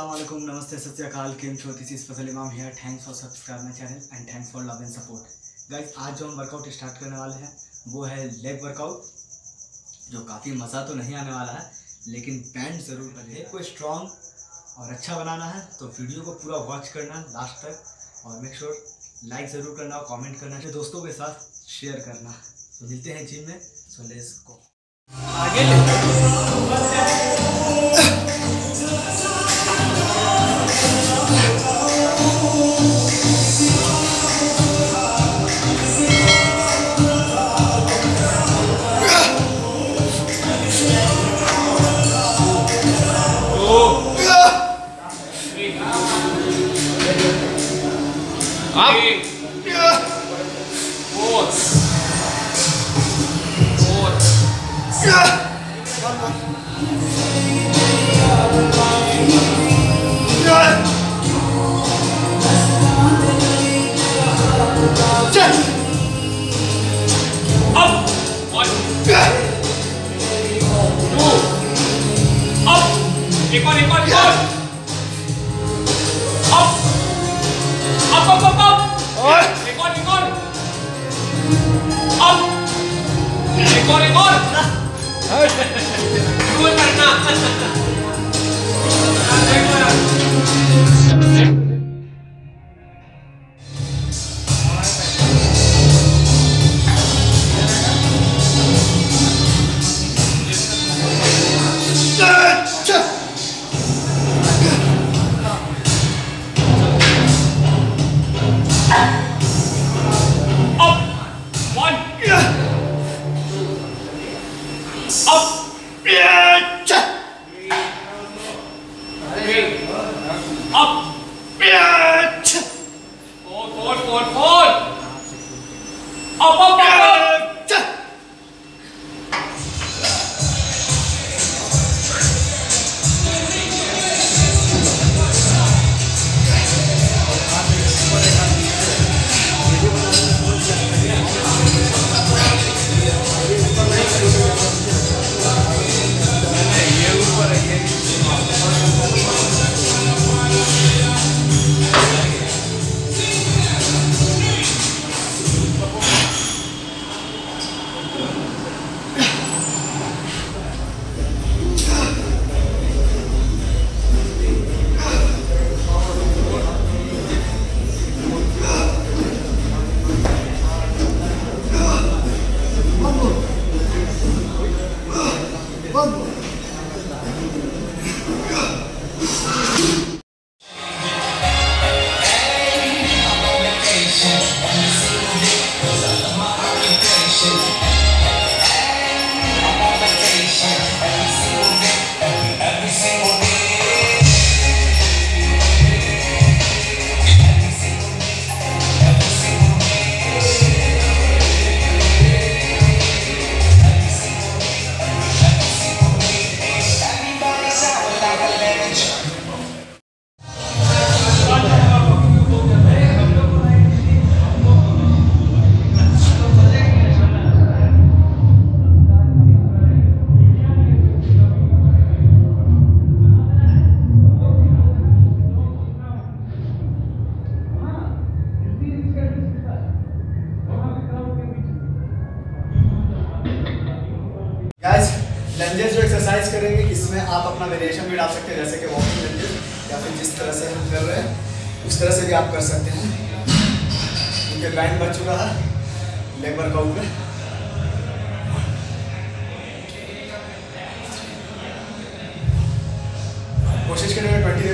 वालेकुम नमस्ते सत श्रीकाल केम छो this is Fazal Imam here thanks for subscribe my channel and thanks for love and support guys आज जो हम वर्कआउट स्टार्ट करने वाले हैं वो है लेग वर्कआउट जो काफ़ी मज़ा तो नहीं आने वाला है लेकिन बैंड ज़रूर कर लेग को स्ट्रॉन्ग और अच्छा बनाना है तो वीडियो को पूरा वॉच करना लास्ट तक और मेक श्योर लाइक ज़रूर करना और कॉमेंट करना दोस्तों के साथ शेयर करना। तो मिलते हैं जिम में सो लेट्स गो आगे Up. Forward. Forward. Up. One. Two. Up. Ikon, ikon, ikon. Guys lunges जो एक्सरसाइज करेंगे, इसमें आप अपना वेरिएशन भी डाल सकते हैं, जैसे कि वॉकिंग लंजेस या फिर जिस तरह से हम कर रहे हैं, उस तरह से भी आप कर सकते हैं। क्योंकि लाइन बच चुका है लेग वर्कआउट में। कोशिश करेंगे ट्वेंटी